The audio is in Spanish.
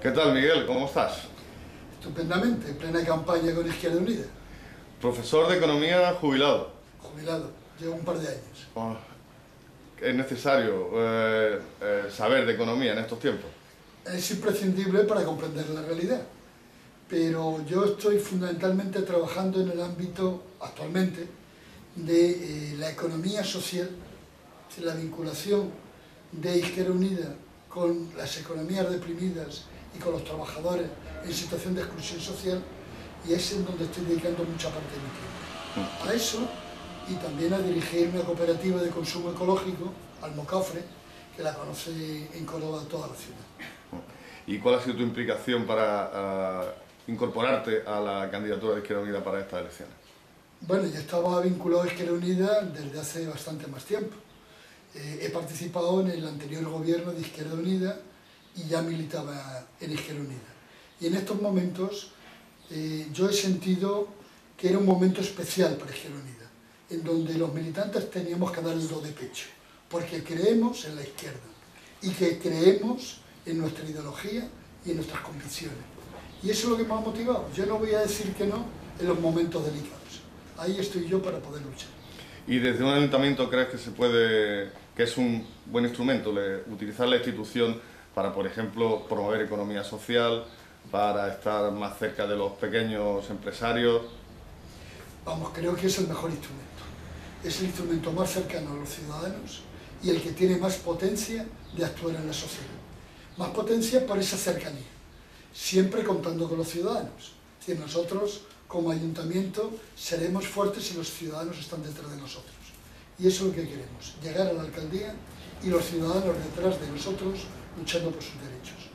¿Qué tal, Miguel? ¿Cómo estás? Estupendamente, en plena campaña con Izquierda Unida. Profesor de Economía jubilado. Jubilado, llevo un par de años. Oh, es necesario eh, eh, saber de economía en estos tiempos. Es imprescindible para comprender la realidad. Pero yo estoy fundamentalmente trabajando en el ámbito, actualmente, de eh, la economía social, la vinculación de Izquierda Unida con las economías deprimidas y con los trabajadores en situación de exclusión social y es en donde estoy dedicando mucha parte de mi tiempo. A eso y también a dirigir una cooperativa de consumo ecológico, Almocafre, que la conoce en Córdoba toda la ciudad. ¿Y cuál ha sido tu implicación para ah, incorporarte a la candidatura de Izquierda Unida para estas elecciones? Bueno, yo estaba vinculado a Izquierda Unida desde hace bastante más tiempo. Eh, he participado en el anterior gobierno de Izquierda Unida y ya militaba en Izquierda Unida. Y en estos momentos eh, yo he sentido que era un momento especial para Izquierda Unida, en donde los militantes teníamos que dar el do de pecho, porque creemos en la izquierda y que creemos en nuestra ideología y en nuestras convicciones. Y eso es lo que me ha motivado. Yo no voy a decir que no en los momentos delicados. Ahí estoy yo para poder luchar. ¿Y desde un ayuntamiento crees que se puede, que es un buen instrumento utilizar la institución para, por ejemplo, promover economía social, para estar más cerca de los pequeños empresarios? Vamos, creo que es el mejor instrumento. Es el instrumento más cercano a los ciudadanos y el que tiene más potencia de actuar en la sociedad. Más potencia por esa cercanía, siempre contando con los ciudadanos. Decir, nosotros como ayuntamiento seremos fuertes si los ciudadanos están detrás de nosotros. Y eso es lo que queremos, llegar a la alcaldía y los ciudadanos detrás de nosotros luchando por sus derechos.